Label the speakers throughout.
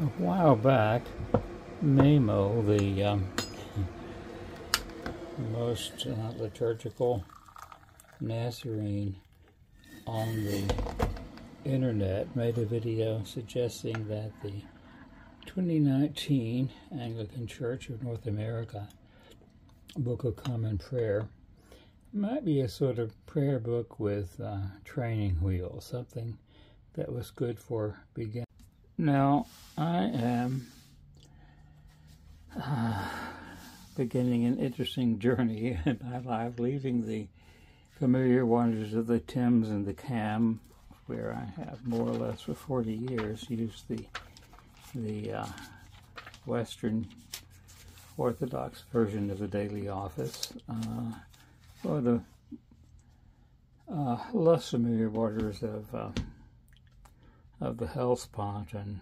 Speaker 1: A while back, Mamo, the um, most uh, liturgical Nazarene on the internet, made a video suggesting that the 2019 Anglican Church of North America Book of Common Prayer might be a sort of prayer book with uh, training wheels, something that was good for beginners. Now, I am uh, beginning an interesting journey in my life, leaving the familiar wonders of the Thames and the Cam, where I have more or less for 40 years used the the uh, Western Orthodox version of the daily office, uh, or the uh, less familiar waters of uh, of the Hellespont and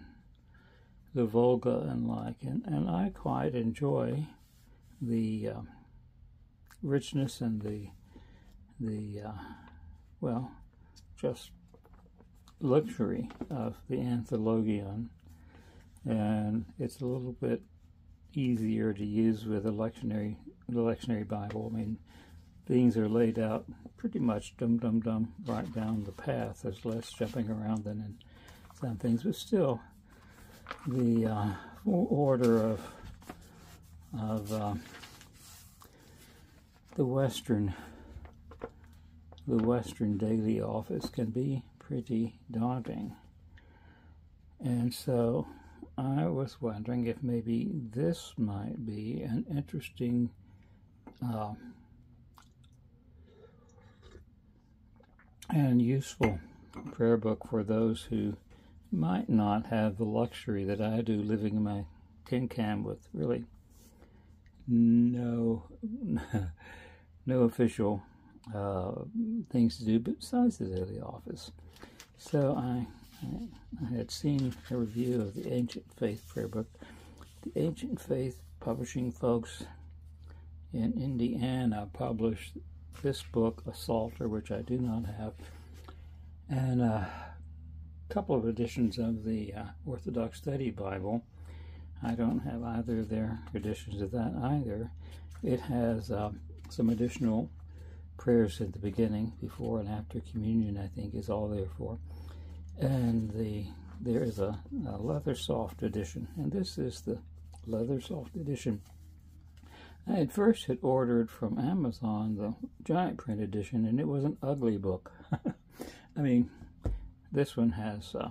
Speaker 1: the Volga and like, and, and I quite enjoy the uh, richness and the the uh, well, just luxury of the Anthologion, and it's a little bit easier to use with a lectionary the lectionary Bible. I mean, things are laid out pretty much dum dum dum right down the path. There's less jumping around than in things, but still, the uh, order of of uh, the Western the Western daily office can be pretty daunting. And so I was wondering if maybe this might be an interesting uh, and useful prayer book for those who might not have the luxury that I do living in my tin can with really no no official uh, things to do besides the daily office. So I, I, I had seen a review of the Ancient Faith prayer book. The Ancient Faith publishing folks in Indiana published this book, a Psalter, which I do not have, and a couple of editions of the uh, Orthodox Study Bible. I don't have either of their editions of that either. It has uh, some additional prayers at the beginning, before and after communion, I think, is all there for. And the there is a, a leather soft edition, and this is the leather soft edition. I had first had ordered from Amazon the giant print edition, and it was an ugly book. I mean, this one has, uh,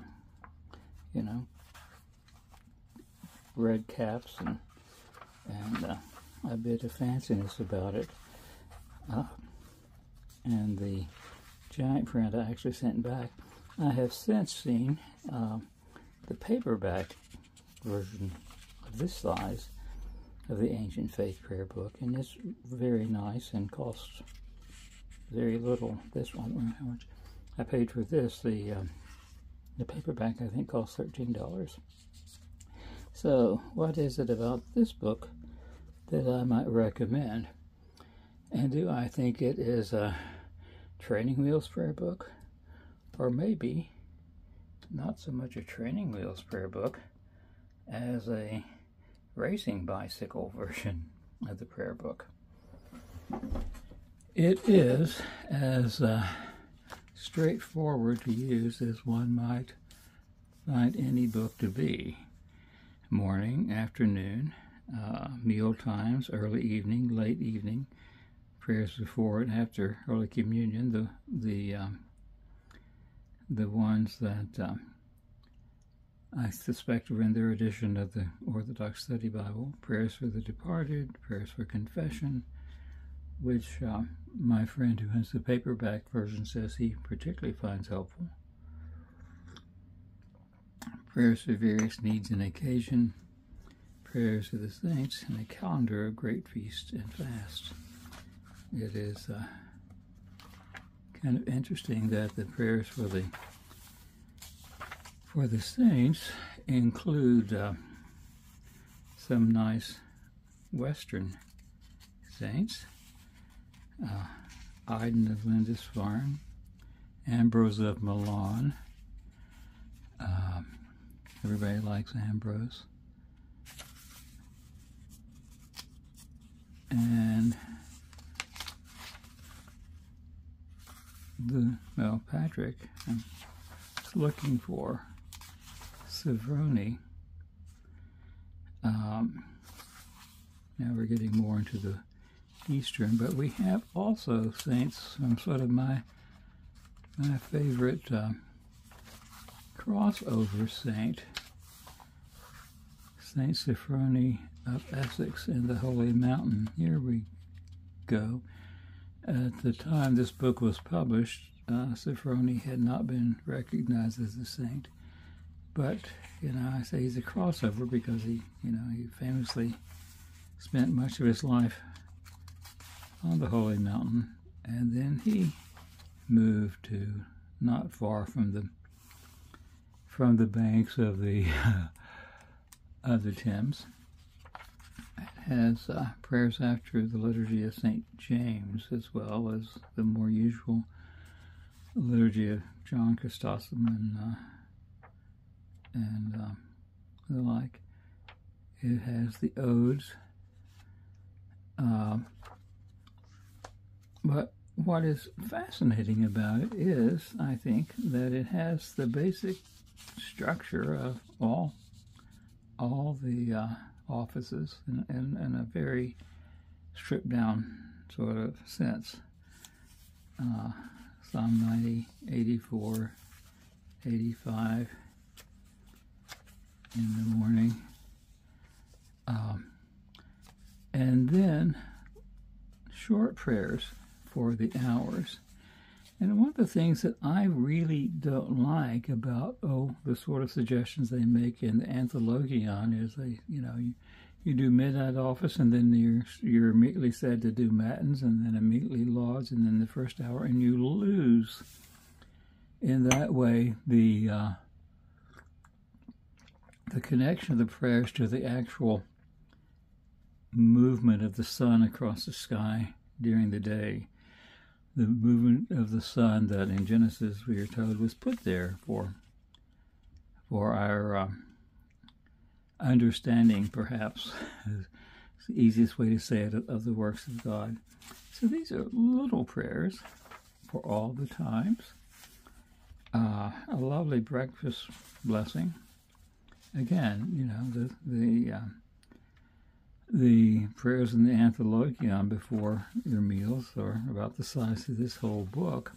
Speaker 1: you know, red caps and and uh, a bit of fanciness about it. Uh, and the giant print I actually sent back. I have since seen uh, the paperback version of this size of the Ancient Faith Prayer Book, and it's very nice and costs very little. This one, how much I paid for this? The um, the paperback I think costs thirteen dollars. So, what is it about this book that I might recommend? And do I think it is a training wheels prayer book? Or maybe not so much a training wheels prayer book as a racing bicycle version of the prayer book. It is as uh, straightforward to use as one might find any book to be. Morning, afternoon, uh, meal times, early evening, late evening, prayers before and after Holy Communion, the the um, the ones that um, I suspect are in their edition of the Orthodox Study Bible, prayers for the departed, prayers for confession, which uh, my friend who has the paperback version says he particularly finds helpful. Prayers for various needs and occasion, prayers of the saints, and a calendar of great feast and fast it is uh, kind of interesting that the prayers for the for the saints include uh, some nice Western saints. Uh, Aidan of Lindisfarne, Ambrose of Milan, um, Everybody likes Ambrose. And the, well, Patrick, I'm looking for Sophrony. Um, now we're getting more into the Eastern, but we have also saints from sort of my my favorite uh, crossover saint, Saint Sophrony of Essex in the Holy Mountain. Here we go. At the time this book was published, uh, had not been recognized as a saint, but you know I say he's a crossover because he, you know, he famously spent much of his life on the Holy Mountain, and then he moved to not far from the from the banks of the of the Thames. It has uh, prayers after the liturgy of Saint James, as well as the more usual liturgy of John Chrysostom and uh, and uh, the like. It has the odes. But what is fascinating about it is, I think, that it has the basic structure of all all the uh, offices in, in, in, a very stripped down sort of sense. Uh, Psalm 90, 84, 85 in the morning. Um, and then short prayers for the hours. And one of the things that I really don't like about oh the sort of suggestions they make in the Anthologion is they you know you, you do midnight office and then you're you're immediately said to do matins and then immediately lauds and then the first hour and you lose in that way the uh, the connection of the prayers to the actual movement of the sun across the sky during the day the movement of the sun that in Genesis we are told was put there for for our uh, understanding, perhaps the easiest way to say it of the works of God. So these are little prayers for all the times. Uh, a lovely breakfast blessing. Again, you know the the uh, the prayers in the Anthologion before your meals are about the size of this whole book.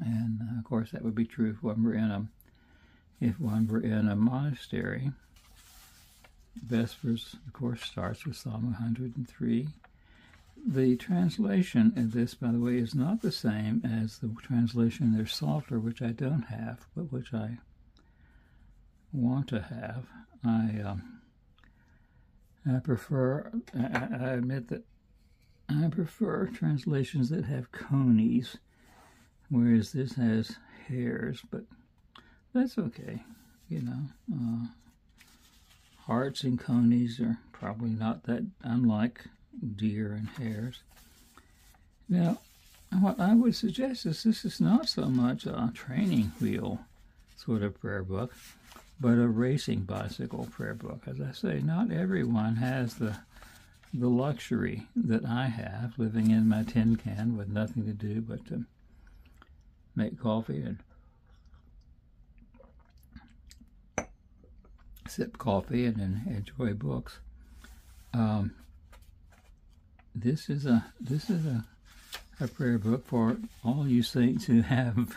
Speaker 1: And uh, of course, that would be true if one were in a if one were in a monastery. Vespers, of course, starts with Psalm 103. The translation of this, by the way, is not the same as the translation in their Psalter, which I don't have, but which I want to have. I um, I prefer, I, I admit that I prefer translations that have conies, whereas this has hares, but that's okay, you know. Uh, harts and conies are probably not that unlike deer and hares. Now, what I would suggest is this is not so much a training wheel sort of prayer book but a racing bicycle prayer book. As I say, not everyone has the the luxury that I have, living in my tin can with nothing to do but to make coffee and sip coffee and, and enjoy books. Um, this is a this is a, a prayer book for all you saints who have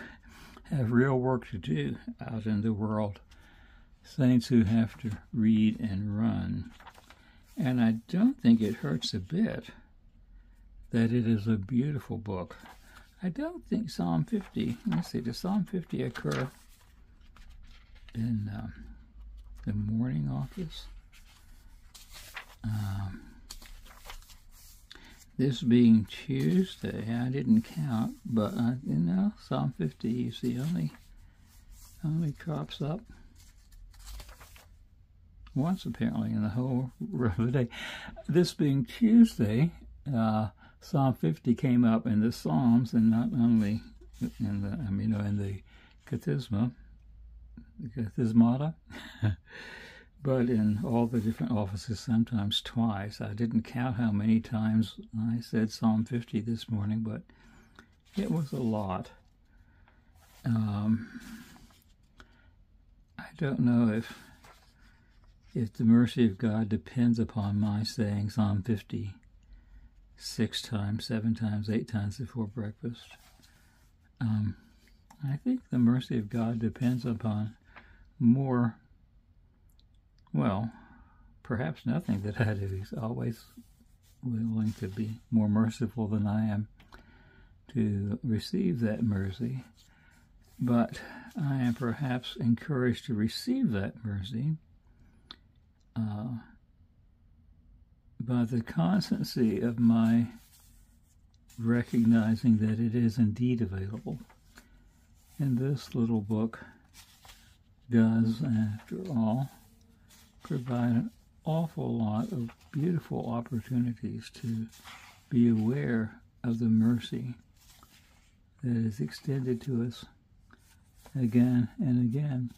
Speaker 1: have real work to do out in the world saints who have to read and run. And I don't think it hurts a bit that it is a beautiful book. I don't think Psalm 50, let's see, does Psalm 50 occur in um, the morning office? Um, this being Tuesday, I didn't count, but uh, you know, Psalm 50 you see only only crops up once apparently in the whole of the day. This being Tuesday, uh, Psalm 50 came up in the Psalms and not only in the, I mean, you know, in the Kathisma, Thismata, but in all the different offices, sometimes twice. I didn't count how many times I said Psalm 50 this morning, but it was a lot. Um, I don't know if if the mercy of God depends upon my saying Psalm 50 six times, seven times, eight times before breakfast. Um, I think the mercy of God depends upon more, well, perhaps nothing that I do. He's always willing to be more merciful than I am to receive that mercy. But I am perhaps encouraged to receive that mercy uh, by the constancy of my recognizing that it is indeed available. And this little book does, after all, provide an awful lot of beautiful opportunities to be aware of the mercy that is extended to us again and again.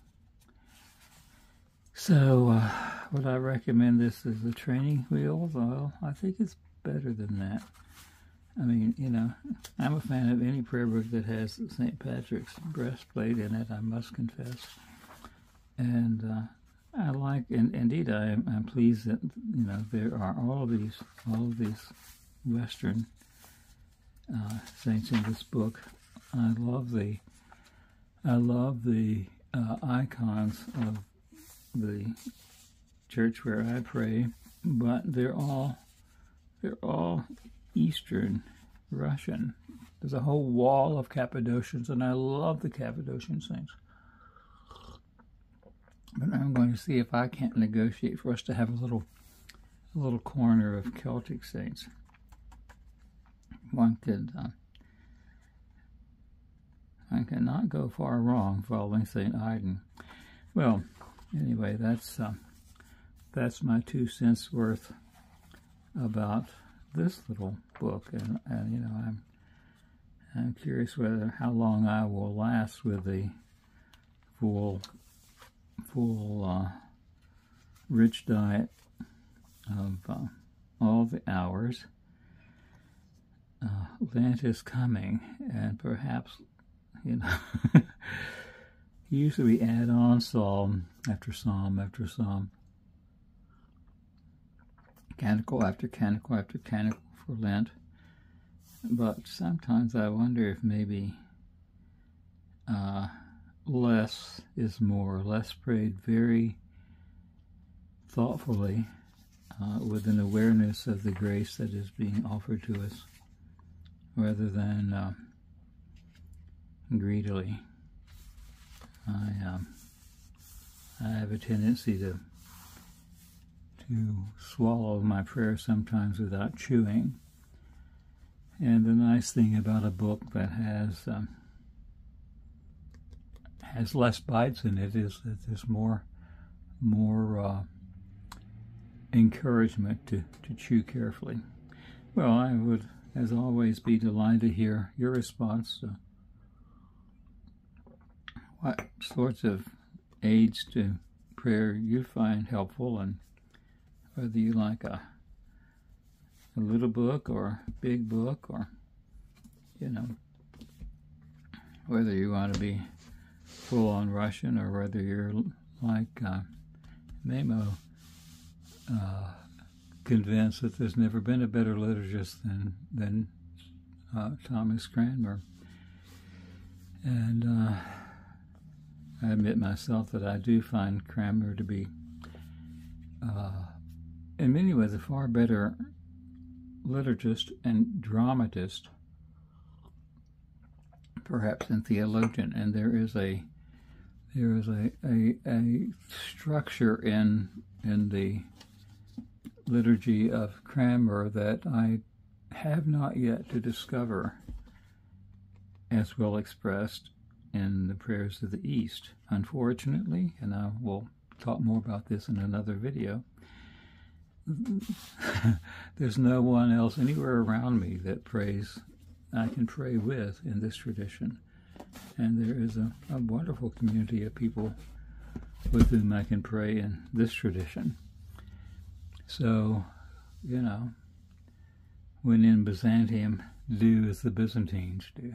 Speaker 1: So, uh, would I recommend this as a training wheel? Well, I think it's better than that. I mean, you know, I'm a fan of any prayer book that has St. Patrick's breastplate in it, I must confess. And uh, I like, and indeed, I am I'm pleased that, you know, there are all of these, all of these Western uh, saints in this book. I love the, I love the uh, icons of the church where I pray, but they're all they're all Eastern Russian. There's a whole wall of Cappadocians, and I love the Cappadocian saints. But I'm going to see if I can't negotiate for us to have a little a little corner of Celtic saints. One could uh, I cannot go far wrong following St. Aidan. Well, anyway, that's uh, that's my two cents worth about this little book, and, and you know, I'm I'm curious whether how long I will last with the full full uh, rich diet of uh, all the hours. Uh, Lent is coming, and perhaps you know. Usually we add on psalm after psalm after psalm, canticle after canticle after canticle for Lent. But sometimes I wonder if maybe uh, less is more, less prayed very thoughtfully uh, with an awareness of the grace that is being offered to us rather than uh, greedily. I um, I have a tendency to to swallow my prayer sometimes without chewing. And the nice thing about a book that has um, has less bites in it is that there's more more uh, encouragement to, to chew carefully. Well, I would, as always, be delighted to hear your response. to what sorts of aids to prayer you find helpful and whether you like a, a little book or a big book or you know whether you want to be full on Russian or whether you're like uh, Mamo uh, convinced that there's never been a better liturgist than than uh, Thomas Cranmer. And uh, I admit myself that I do find Cranmer to be, uh, in many ways, a far better liturgist and dramatist, perhaps, than theologian. And there is a there is a, a, a structure in in the liturgy of Cranmer that I have not yet to discover as well expressed in the prayers of the East. Unfortunately, and I will talk more about this in another video, there's no one else anywhere around me that prays I can pray with in this tradition. And there is a, a wonderful community of people with whom I can pray in this tradition. So, you know, when in Byzantium, do as the Byzantines do.